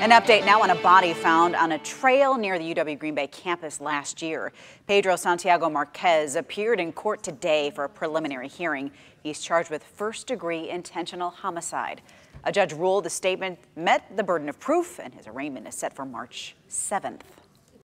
An update now on a body found on a trail near the UW Green Bay campus last year. Pedro Santiago Marquez appeared in court today for a preliminary hearing. He's charged with first degree intentional homicide. A judge ruled the statement met the burden of proof and his arraignment is set for March 7th.